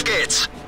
Auf geht's!